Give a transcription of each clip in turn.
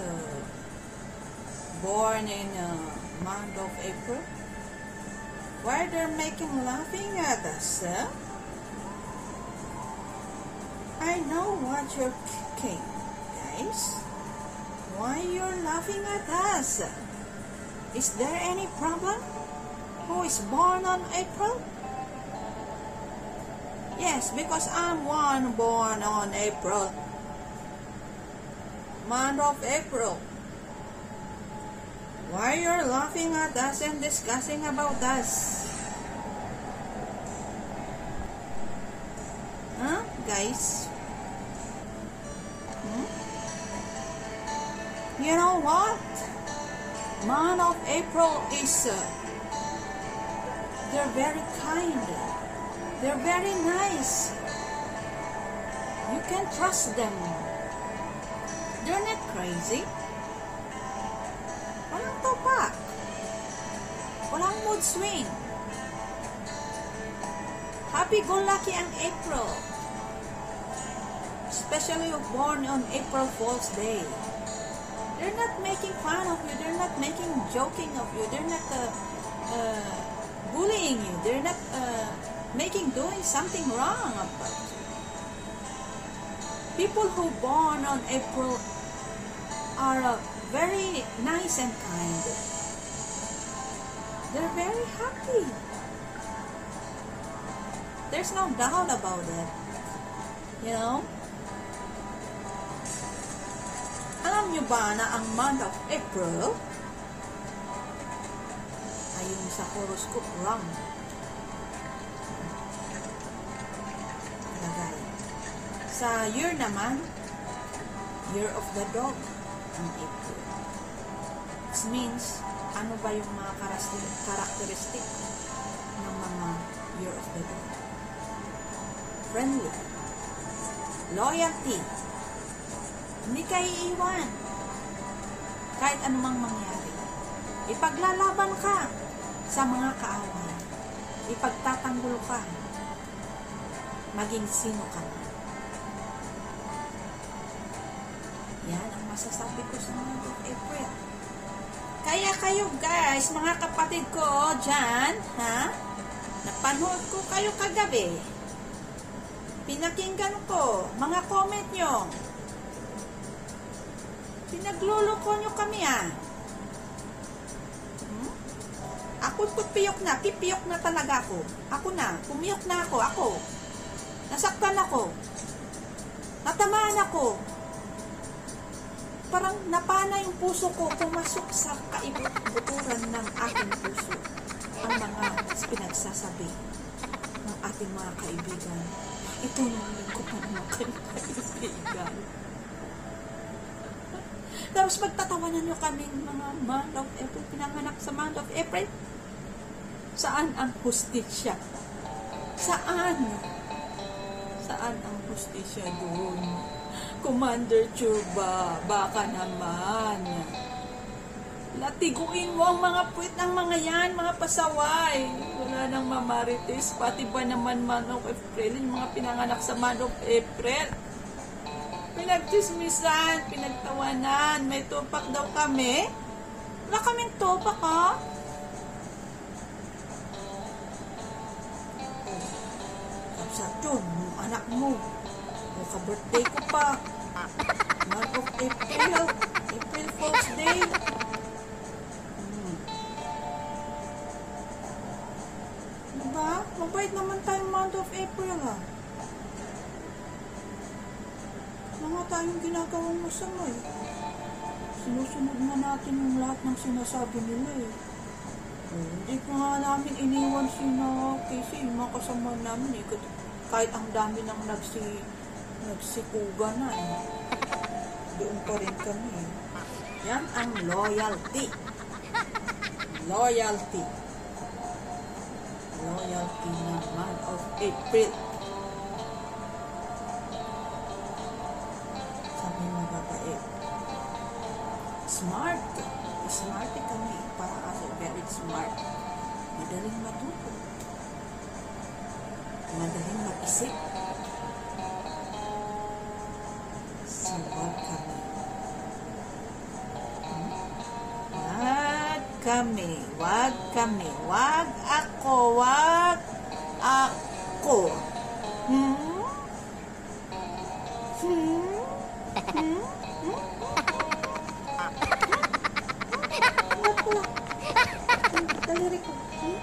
uh, born in uh, month of April? Why they're making laughing at us, huh? I know what you're thinking, guys. Why you're laughing at us? Is there any problem? Who is born on April? Yes, because I'm one born on April. Month of April. Why you're laughing at us and discussing about us? Huh, guys? Hmm? You know what? Month of April is uh, they're very kind. They're very nice. You can trust them. They're not crazy. Walang topak. Walang mood swing. Happy-go-lucky ang April. Especially if born on April Fool's Day. They're not making fun of you. They're not making joking of you. They're not uh, uh, bullying you. They're not uh, making doing something wrong about you. People who born on April are uh, very nice and kind. They're very happy. There's no doubt about it. You know? Alam nyo ba na ang month of April ayon sa horoscope wrong. Sa year naman, year of the dog ang April. This means, ano ba yung mga characteristic ng mga year of the dog? Friendly. Loyalty. Hindi ka iiwan. Kahit anumang mangyari. Ipaglalaban ka sa mga kaaway. Ipagtatanggol ka. Maging sino ka masasabi ko sa month of April. Kaya kayo guys, mga kapatid ko dyan, ha? Napanood ko kayo kagabi. Pinakinggan ko, mga comment nyo. Pinagluloko nyo kami ah. Hmm? Ako pipiyok na, pipiyok na talaga ako. Ako na, pumiyok na ako, ako. Nasaktan ako. Natamaan ako. Parang napana yung puso ko, pumasok sa kaibuturan ng aking puso. Ang mga pinagsasabi ng ating mga kaibigan. Ito nung ko pa ng kaibigan. Tapos magtatawanan nyo kaming mga month of April, pinanganak sa month of April. Saan ang hustisya? Saan? Saan ang hustisya doon? Commander Churba, baka naman. Latiguin mo ang mga puwit ng mga yan, mga pasaway. Wala nang mamarites, pati ba naman month of April, yung mga pinanganak sa month of April. Pinagchismisan, pinagtawanan, may tupak daw kami. Wala kaming tupak, ha? Kapsatyon, yung anak mo. O ka-birthday ko pa. Month of April. April Fool's Day. Hmm. Diba? Mabait naman tayo month of April, ha? Mga tayong ginagawang masama, eh. Sinusunod na natin yung lahat ng sinasabi nila, eh. Eh, Hindi ko nga namin iniwan si na kasi yung mga kasama namin eh. Kahit ang dami nang nagsi, nagsikuga na eh. Doon pa rin kami. Yan ang loyalty. Loyalty. Loyalty ng month of April. Sabi mo babae. Smart. Smart kami. Para kasi very smart. madaling matuto. Madaling mag-isip. Kami. Wag kami. Wag ako. Wag ako. Hmm? Hmm? Hmm? Hmm? Hmm, Daliri ko. Hmm?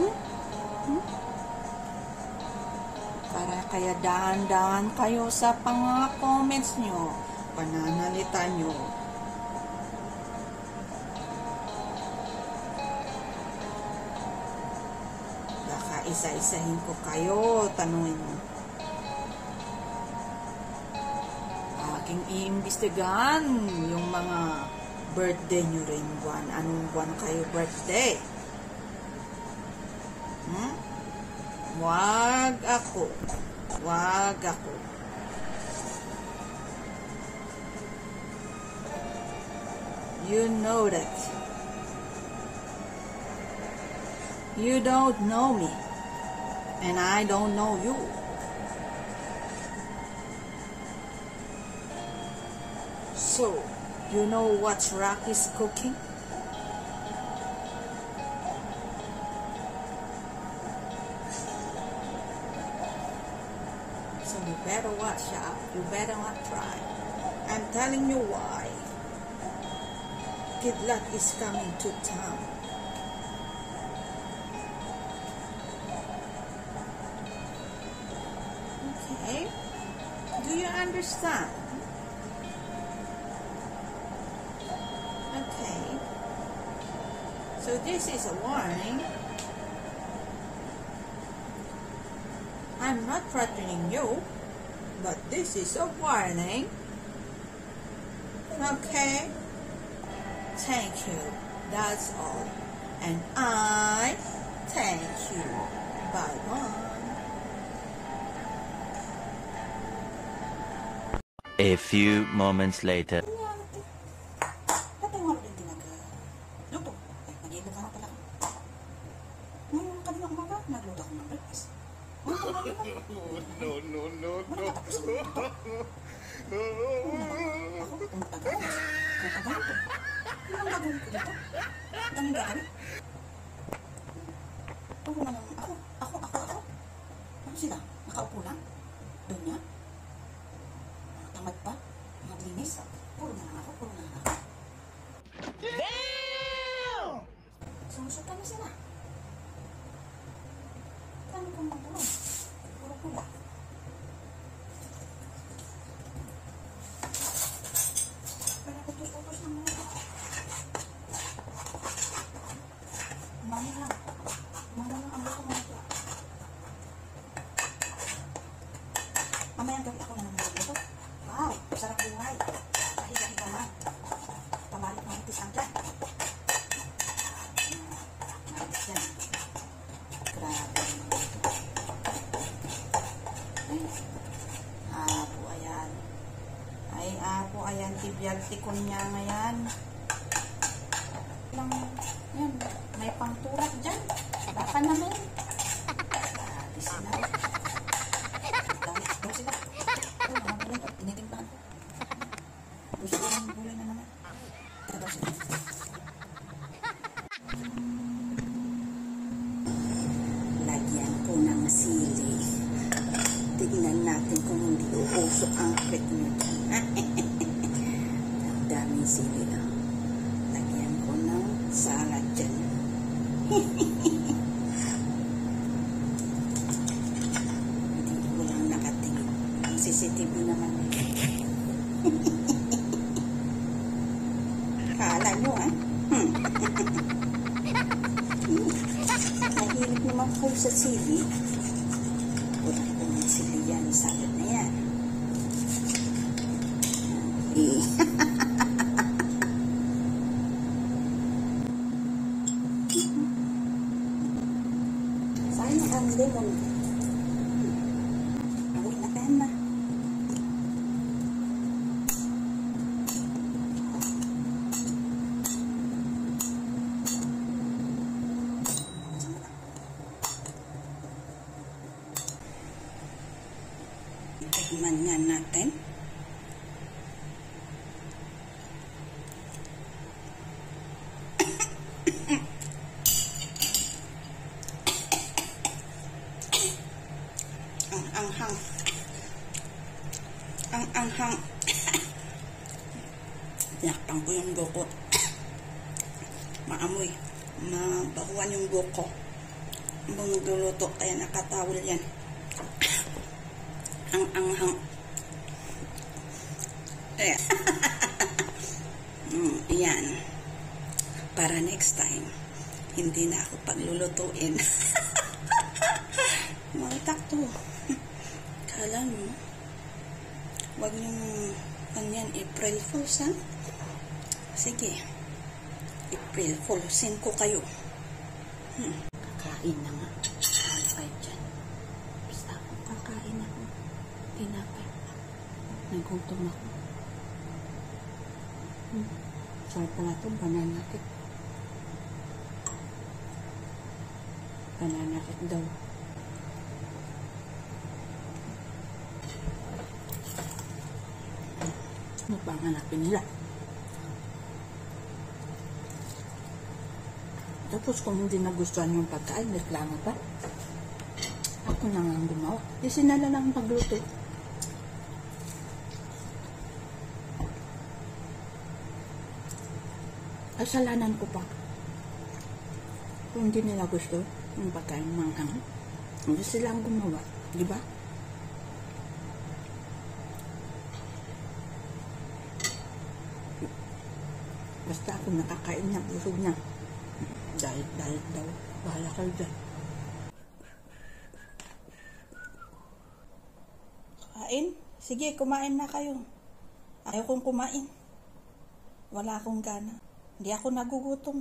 Hmm? Para kaya dahan-dahan kayo sa mga comments nyo, pananalita nyo. Baka isa-isahin ko kayo, tanungin mo. Aking iimbestigahan yung mga birthday nyo rin buwan. Anong buwan kayo birthday? Hmm? Wag ako. Wag ako. You know that. You don't know me. And I don't know you. So, you know what Rock is cooking? So you better watch out. You better not try. I'm telling you why. Kidlat is coming to town. Okay. Do you understand? Okay. So this is a warning. I'm not threatening you, but this is a warning. Okay? Thank you. That's all. And I thank you. Bye bye. A few moments later. Ako, ako, ako, ako. Ano sila? Nakaupo lang? Doon niya? Tamad pa? Maglinis? Puro na lang ako, puro na lang ako. Damn! Sumusutan na sila. Paano kung magulong? Puro pula. Para utos-utos ng mga Mami lang. Mama lang ang luto mga ito. Mamayang gabi ako na naman dito. Wow, sarap buhay. Pahiga-higa lang. Pabalik ng itis ang dyan. Maritis dyan. Grabe naman ito. Ay, apo ayan. Ay, apo ayan. Tibiyag tikon niya ngayon. Lang, yan. May pangturak dyan. Baka naman. Grabe sila. Dami sila. Oh. Gusto ko ng na naman. Daw sila. Lagyan ko ng sili. Tignan natin kung hindi uusok ang kwet nyo dyan. ang daming sili na. Lagyan ko ng salad dyan. Hindi ko lang nakatingin. Ang CCTV naman. Kala nyo, ah? Hmm. Nahilig naman kayo sa sili. Wala ko ng sili yan. Salad na yan. Ang anghang. Ang anghang. Tinakpan ko yung buko. Maamoy. Mabahuan yung buko. Bumuduloto kaya nakatawal yan. ang anghang. Eh. Ayan. mm, yan. Para next time, hindi na ako paglulutuin. Maltak to. Kala mo, wag niyong kanyan April Fools, ha? Sige. April Foolsin ko kayo. Hmm. Kakain na nga. High five dyan. Basta ako kakain ako. Tinapay. Nagutom ako. Hmm. Sarap pala ito, banana cake. Banana cake daw. Pa ang hanapin nila? Tapos kung hindi nagustuhan yung pagkain, reklamo pa. Ako na nga gumawa. Di sinala lang ang pagluto. Kasalanan ko pa. Kung hindi nila gusto yung pagkain manghang, hindi sila ang gumawa. Di ba? Basta ako nakakain na, busog na. Diet, diet daw. Bahala kayo dyan. Kain? Sige, kumain na kayo. Ayaw kong kumain. Wala akong gana. Hindi ako nagugutom.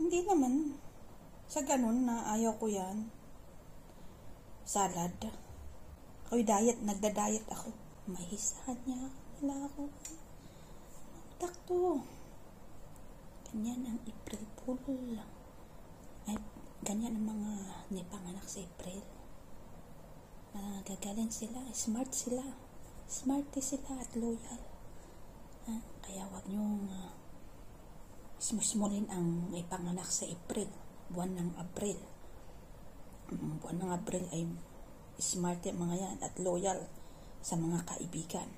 Hindi naman. Sa ganun na ayaw ko yan. Salad. Ako'y diet, nagda-diet ako. May hisahan niya. Wala ako. Takto. Ganyan ang April Fool. Ay, ganyan ang mga nipanganak sa April. Nagagaling sila, smart sila. Smart sila at loyal. Ha? Kaya wag niyong uh, smusmulin ang ipanganak sa April. Buwan ng April. Mm, Buwan ng April ay smart mga yan at loyal sa mga kaibigan.